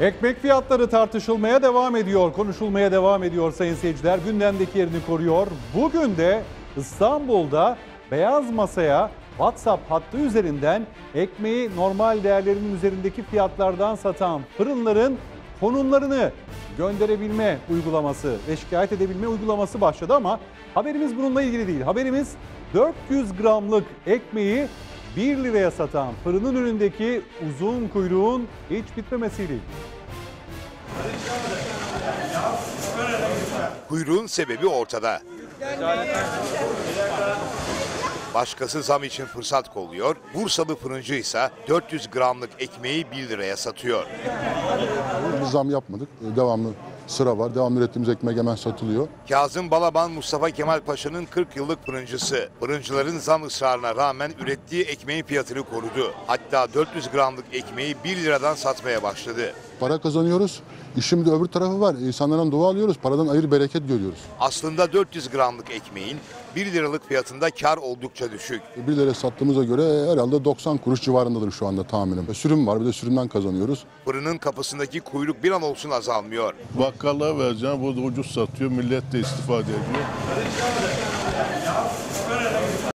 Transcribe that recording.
Ekmek fiyatları tartışılmaya devam ediyor, konuşulmaya devam ediyor sayın seyirciler. Gündemdeki yerini koruyor. Bugün de İstanbul'da beyaz masaya WhatsApp hattı üzerinden ekmeği normal değerlerinin üzerindeki fiyatlardan satan fırınların konumlarını gönderebilme uygulaması ve şikayet edebilme uygulaması başladı ama haberimiz bununla ilgili değil. Haberimiz 400 gramlık ekmeği 1 liraya satan fırının önündeki uzun kuyruğun hiç bitmemesiyle. Kuyruğun sebebi ortada. Başkası zam için fırsat kolluyor, Bursalı fırıncı ise 400 gramlık ekmeği 1 liraya satıyor. Biz zam yapmadık. Ee, Devamlı sıra var. Devamlı ürettiğimiz ekmek hemen satılıyor. Kazım Balaban Mustafa Kemal Paşa'nın 40 yıllık fırıncısı. Fırıncıların zam ısrarına rağmen ürettiği ekmeğin fiyatını korudu. Hatta 400 gramlık ekmeği 1 liradan satmaya başladı. Para kazanıyoruz. İşin bir de öbür tarafı var. İnsanlardan dua alıyoruz. Paradan ayrı bereket görüyoruz. Aslında 400 gramlık ekmeğin 1 liralık fiyatında kar oldukça düşük. 1 liraya sattığımıza göre herhalde 90 kuruş civarındadır şu anda tahminim. E, Sürüm var bir de sürümden kazanıyoruz. Fırının kapısındaki kuyruk bir an olsun azalmıyor. Bakkala vereceğim. Bu da ucuz satıyor. Millet de istifade ediyor.